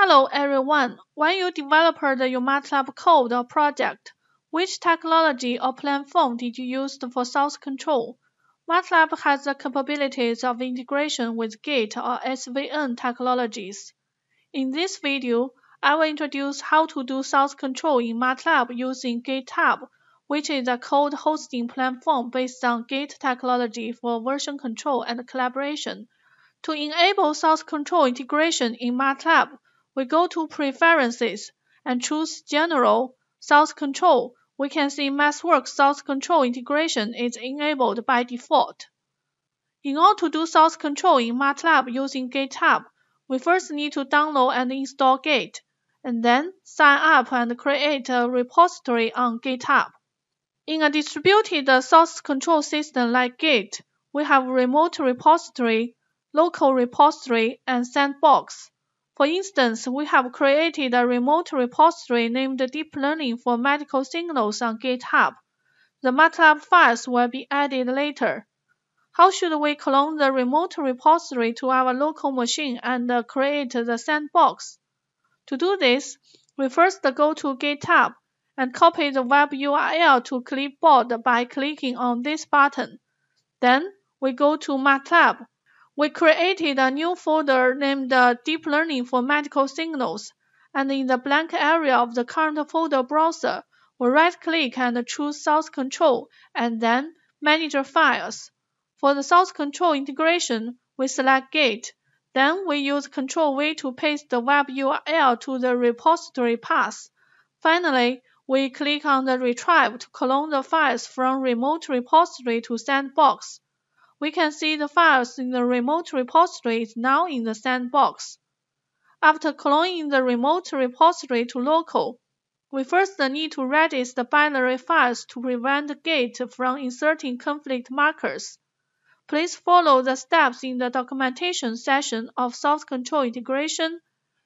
Hello everyone. When you developed your MATLAB code or project, which technology or platform did you use for source control? MATLAB has the capabilities of integration with Git or SVN technologies. In this video, I will introduce how to do source control in MATLAB using GitHub, which is a code hosting platform based on Git technology for version control and collaboration. To enable source control integration in MATLAB, we go to Preferences and choose General Source Control. We can see MathWorks Source Control integration is enabled by default. In order to do source control in MATLAB using GitHub, we first need to download and install Git, and then sign up and create a repository on GitHub. In a distributed source control system like Git, we have remote repository, local repository, and sandbox. For instance, we have created a remote repository named Deep Learning for Medical Signals on GitHub. The MATLAB files will be added later. How should we clone the remote repository to our local machine and uh, create the sandbox? To do this, we first go to GitHub and copy the web URL to clipboard by clicking on this button. Then we go to MATLAB we created a new folder named uh, Deep Learning for Medical Signals, and in the blank area of the current folder browser, we right-click and choose Source Control and then Manage Files. For the source control integration, we select Git. Then we use Ctrl-V to paste the web URL to the repository path. Finally, we click on the Retrieve to clone the files from remote repository to sandbox we can see the files in the remote repository is now in the sandbox. After cloning the remote repository to local, we first need to register the binary files to prevent Git from inserting conflict markers. Please follow the steps in the documentation section of source control integration,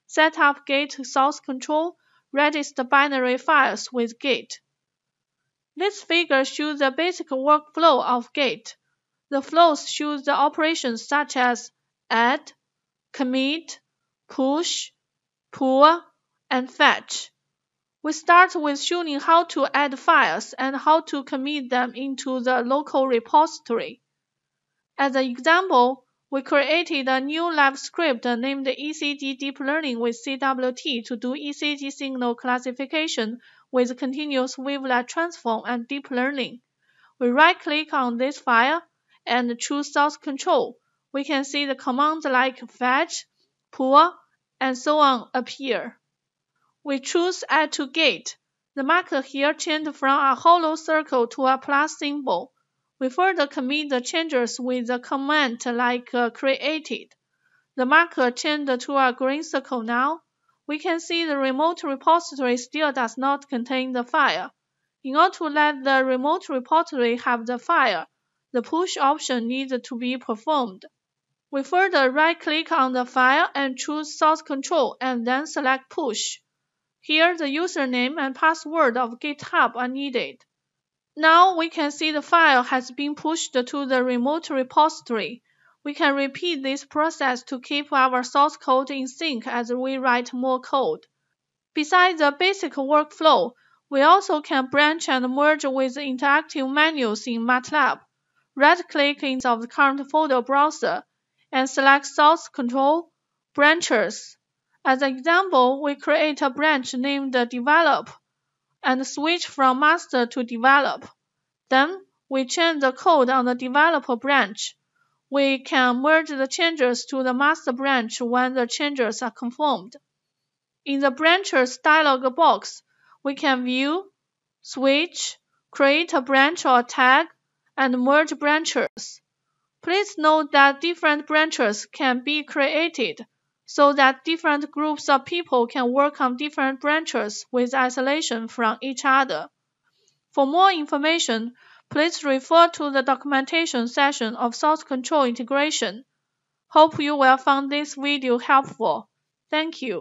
set up Git source control, register the binary files with Git. This figure shows the basic workflow of Git. The flows show the operations such as add, commit, push, pull, and fetch. We start with showing how to add files and how to commit them into the local repository. As an example, we created a new lab script named ECG Deep Learning with CWT to do ECG signal classification with continuous wavelet transform and deep learning. We right-click on this file and choose source control, we can see the commands like fetch, pull, and so on appear. We choose add to Git. The marker here changed from a hollow circle to a plus symbol. We further commit the changes with the comment like uh, created. The marker changed to a green circle now. We can see the remote repository still does not contain the file. In order to let the remote repository have the file, the push option needs to be performed. We further right-click on the file and choose Source Control and then select Push. Here, the username and password of GitHub are needed. Now we can see the file has been pushed to the remote repository. We can repeat this process to keep our source code in sync as we write more code. Besides the basic workflow, we also can branch and merge with interactive menus in MATLAB right-click in the current folder browser and select Source Control Branches. As an example, we create a branch named Develop and switch from Master to Develop. Then we change the code on the Developer branch. We can merge the changes to the master branch when the changes are confirmed. In the Branches dialog box, we can view, switch, create a branch or tag, and merge branches. Please note that different branches can be created so that different groups of people can work on different branches with isolation from each other. For more information, please refer to the documentation section of source control integration. Hope you will find this video helpful. Thank you.